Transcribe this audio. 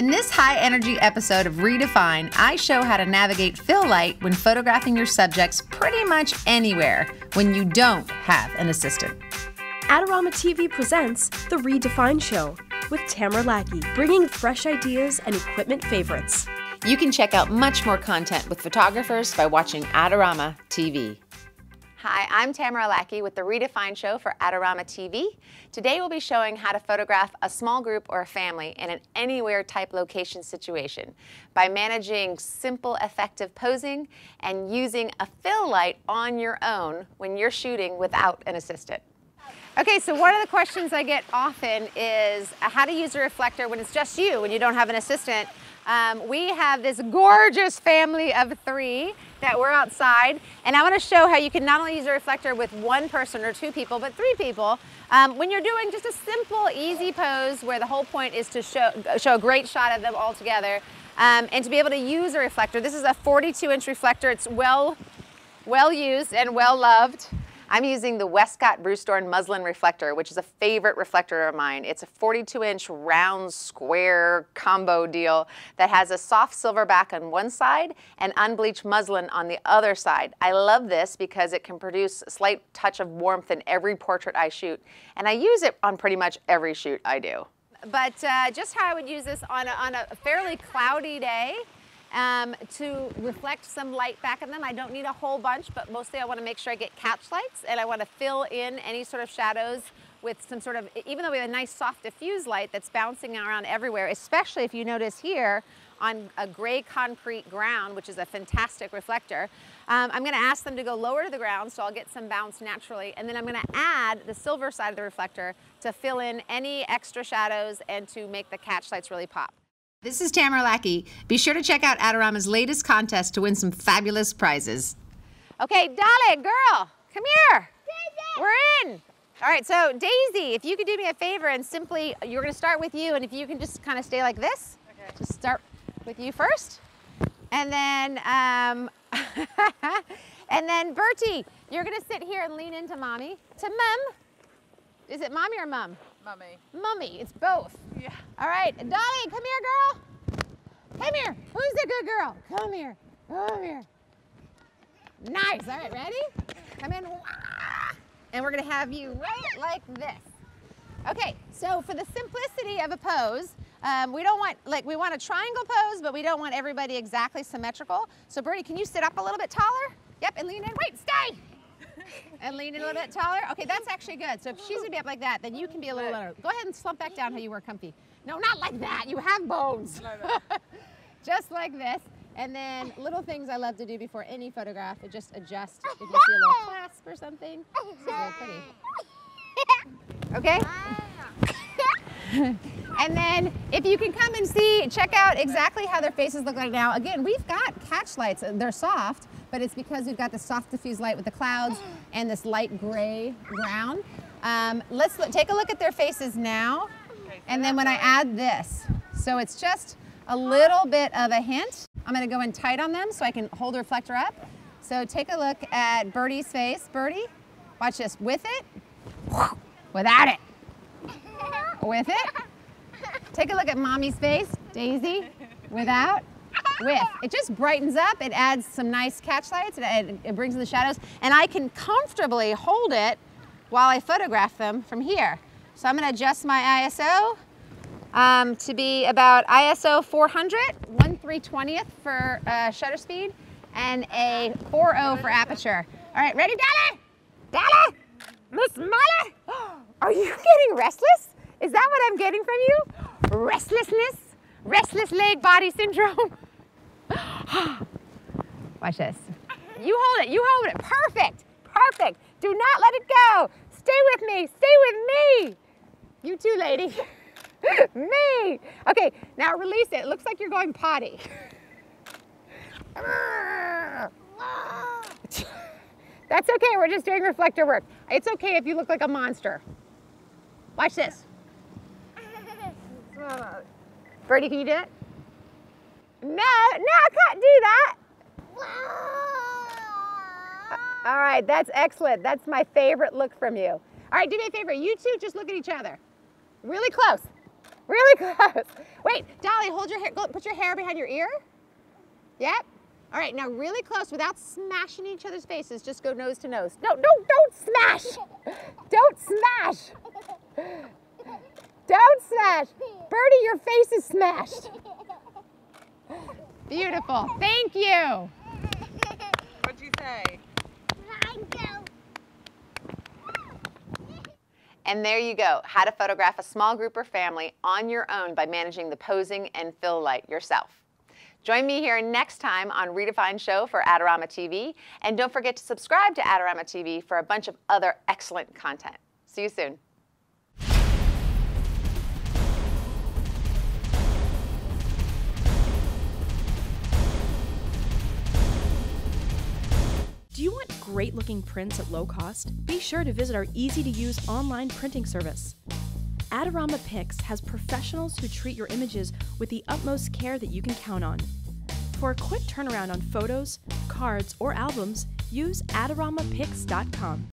In this high energy episode of Redefine, I show how to navigate fill light when photographing your subjects pretty much anywhere when you don't have an assistant. Adorama TV presents The Redefine Show with Tamara Lackey, bringing fresh ideas and equipment favorites. You can check out much more content with photographers by watching Adorama TV. Hi, I'm Tamara Lackey with the Redefine Show for Adorama TV. Today we'll be showing how to photograph a small group or a family in an anywhere type location situation by managing simple, effective posing and using a fill light on your own when you're shooting without an assistant. Okay, so one of the questions I get often is uh, how to use a reflector when it's just you, when you don't have an assistant. Um, we have this gorgeous family of three that we're outside. And I want to show how you can not only use a reflector with one person or two people, but three people. Um, when you're doing just a simple, easy pose where the whole point is to show, show a great shot of them all together um, and to be able to use a reflector. This is a 42 inch reflector. It's well, well used and well loved. I'm using the Westcott Bruce Dorn muslin reflector, which is a favorite reflector of mine. It's a 42 inch round square combo deal that has a soft silver back on one side and unbleached muslin on the other side. I love this because it can produce a slight touch of warmth in every portrait I shoot. And I use it on pretty much every shoot I do. But uh, just how I would use this on a, on a fairly cloudy day, um, to reflect some light back in them. I don't need a whole bunch, but mostly I want to make sure I get catch lights and I want to fill in any sort of shadows with some sort of, even though we have a nice soft diffuse light that's bouncing around everywhere, especially if you notice here on a gray concrete ground, which is a fantastic reflector, um, I'm gonna ask them to go lower to the ground so I'll get some bounce naturally. And then I'm gonna add the silver side of the reflector to fill in any extra shadows and to make the catch lights really pop. This is Tamara Lackey. Be sure to check out Adorama's latest contest to win some fabulous prizes. Okay, Dolly, girl, come here. Daisy. We're in. All right, so Daisy, if you could do me a favor and simply, you're gonna start with you, and if you can just kind of stay like this, okay. just start with you first. And then, um, and then Bertie, you're gonna sit here and lean into mommy. To mum. Is it mommy or mum? Mummy. Mummy, it's both. Yeah. All right, Dolly, come here, girl. Come here. Who's the good girl? Come here. Come here. Nice. All right, ready? Come in. And we're going to have you right like this. Okay, so for the simplicity of a pose, um, we don't want, like, we want a triangle pose, but we don't want everybody exactly symmetrical. So, Bertie, can you sit up a little bit taller? Yep, and lean in. Wait, stay and lean in a little bit taller. Okay, that's actually good. So if she's gonna be up like that, then you can be a little lower. Go ahead and slump back down how you were comfy. No, not like that. You have bones. just like this. And then little things I love to do before any photograph is just adjust if you see a little clasp or something. Pretty. Okay? and then if you can come and see, check out exactly how their faces look like now. Again, we've got catch lights. They're soft but it's because we've got the soft diffuse light with the clouds and this light gray ground. Um, let's look, take a look at their faces now, and then when I add this. So it's just a little bit of a hint. I'm gonna go in tight on them so I can hold the reflector up. So take a look at Birdie's face. Birdie, watch this, with it, without it, with it. Take a look at mommy's face, Daisy, without, with. It just brightens up, it adds some nice catch lights, it, it brings in the shadows, and I can comfortably hold it while I photograph them from here. So I'm gonna adjust my ISO um, to be about ISO 400, 1 320th for uh, shutter speed, and a 4.0 for aperture. All right, ready, Dolly? Dolly? Miss Molly? Are you getting restless? Is that what I'm getting from you? Restlessness? Restless leg body syndrome? Watch this. You hold it, you hold it. Perfect, perfect. Do not let it go. Stay with me, stay with me. You too, lady. me. Okay, now release it. It looks like you're going potty. That's okay, we're just doing reflector work. It's okay if you look like a monster. Watch this. Bertie, can you do it? No, no, I can't do that. All right, that's excellent. That's my favorite look from you. All right, do me a favor. You two just look at each other. Really close. Really close. Wait, Dolly, hold your hair, put your hair behind your ear. Yep. All right, now really close without smashing each other's faces. Just go nose to nose. No, no, don't smash. Don't smash. Don't smash. Birdie, your face is smashed. Beautiful. Thank you. What'd you say? And there you go, how to photograph a small group or family on your own by managing the posing and fill light yourself. Join me here next time on Redefine Show for Adorama TV. And don't forget to subscribe to Adorama TV for a bunch of other excellent content. See you soon. Great looking prints at low cost? Be sure to visit our easy to use online printing service. Adorama Pix has professionals who treat your images with the utmost care that you can count on. For a quick turnaround on photos, cards, or albums, use AdoramaPix.com.